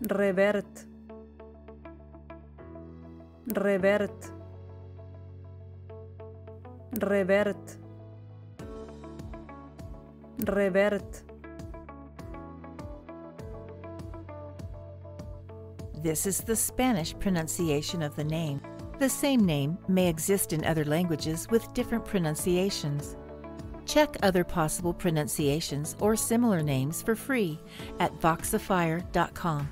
revert revert revert revert This is the Spanish pronunciation of the name. The same name may exist in other languages with different pronunciations. Check other possible pronunciations or similar names for free at voxifier.com.